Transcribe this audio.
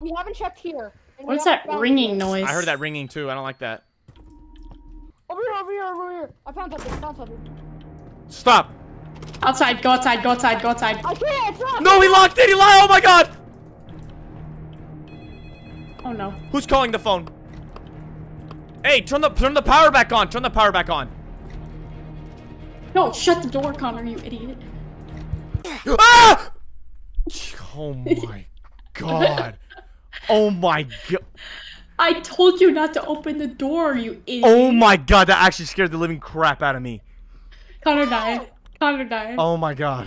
We haven't checked here. What's that ringing anything. noise? I heard that ringing too. I don't like that. Over here, over here, over here. I found something. I found something. Stop. Outside, go outside, go outside, go outside. I can't. It's not. No, he locked it. He lied. Oh my god. Oh no. Who's calling the phone? Hey, turn the turn the power back on. Turn the power back on. No, shut the door, Connor, you idiot. Ah! Oh my god. Oh my god. I told you not to open the door, you idiot. Oh my god. That actually scared the living crap out of me. Connor died. Connor died. Oh my god.